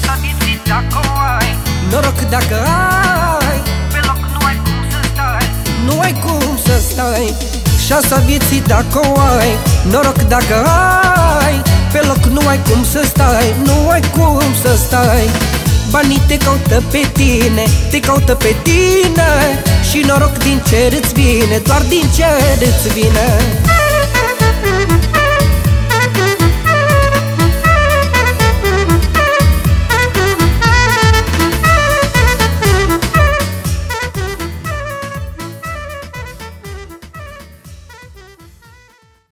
vreau să discuți dacă o ai. Noroc dacă ai. Pe loc nu ai cum să stai. Nu ai cum să stai. Șansa vieții dacă o ai. Noroc dacă ai. Pe loc nu ai cum să stai. Nu ai cum să stai. Banii te caută pe tine Te caută pe tine. Și noroc din cer îți vine Doar din cer îți vine.